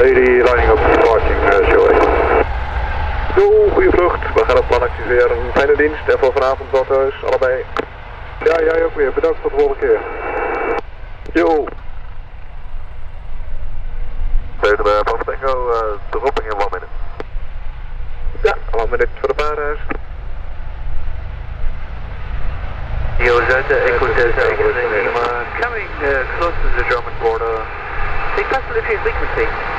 Lady lining up departing uh, eh, Charlie. Doe, goede vlucht. We gaan het plan activeren. Fijne dienst en voor vanavond wat eh, thuis, allebei. Ja, jij ook weer. Bedankt voor de volgende keer. Yo. Tegen de Papa Tango, eh, uh, dropping in one minute. Ja, one minute voor de paarhuis. Yo, Zuiden, Echo Delta, Echo coming uh, close to the German border. Take passenger frequency.